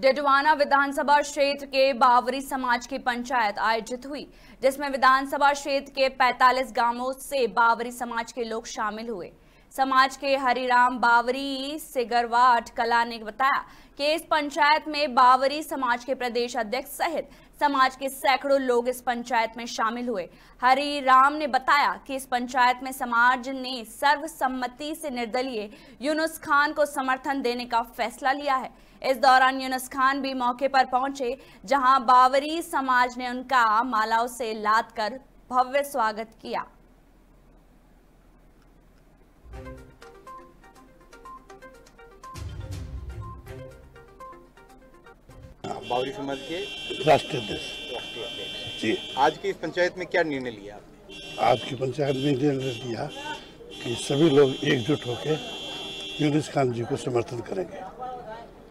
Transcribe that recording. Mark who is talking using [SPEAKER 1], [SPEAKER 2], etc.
[SPEAKER 1] डेडवाना विधानसभा क्षेत्र के बावरी समाज की पंचायत आयोजित हुई, जिसमें विधानसभा क्षेत्र के 45 गाँवों से बावरी समाज के लोग शामिल हुए। समाज के हरिराम बावरी, सिगरवाट कला ने बताया कि इस पंचायत में बावरी समाज के प्रदेश अध्यक्ष सहित समाज के सैकड़ों लोग इस पंचायत में शामिल हुए। हरिराम ने बताया कि इस पंचायत में समाज ने सर्वसम्मति से निर्दलीय यूनुस खान को समर्थन देने का फैसला लिया है। इस दौरान यूनुस खान भी मौके पर पहुँचे, जहाँ बावरी समाज ने उनका मालाओं से लाद कर भव्य स्वागत किया।
[SPEAKER 2] बावरी समाज के
[SPEAKER 3] राष्ट्रीय अध्यक्ष।
[SPEAKER 2] राष्ट्रीय अध्यक्ष।
[SPEAKER 3] जी।
[SPEAKER 2] आज की इस पंचायत में क्या निर्णय लिया आपने?
[SPEAKER 3] आज की पंचायत में निर्णय लिया कि सभी लोग एकजुट होकर यूनिस खान जी को समर्थन करेंगे।